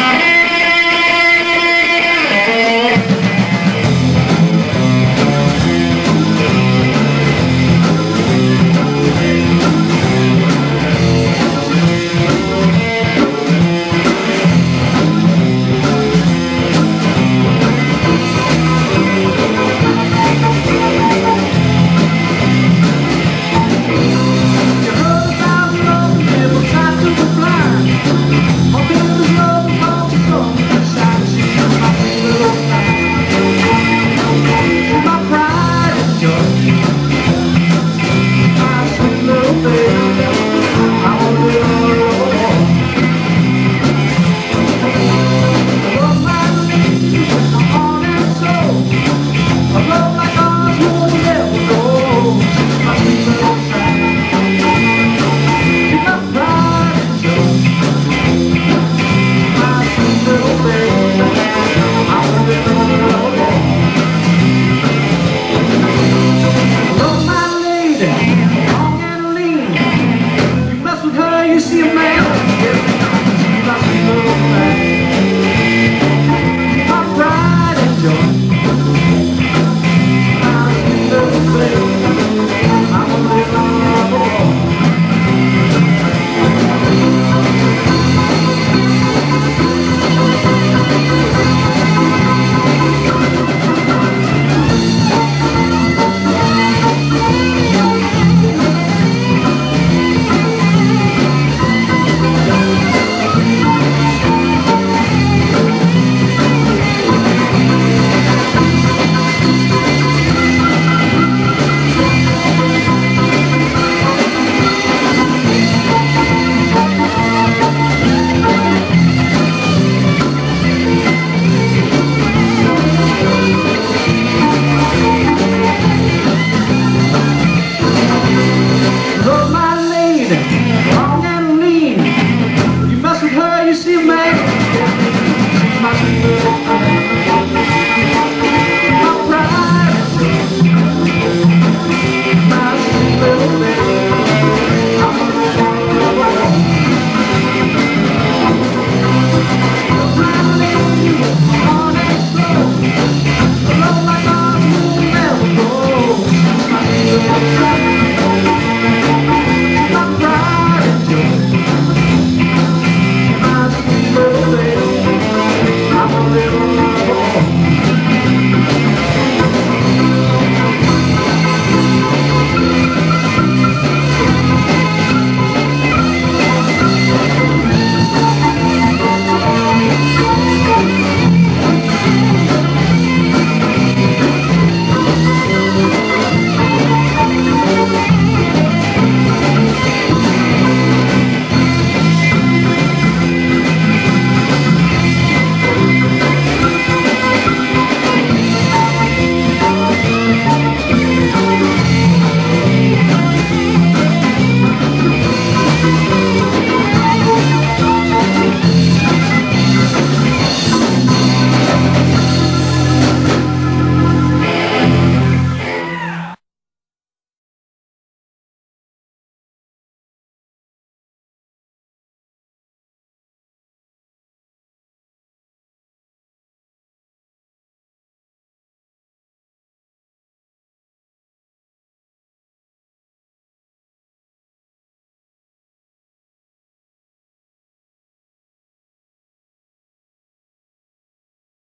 Yeah.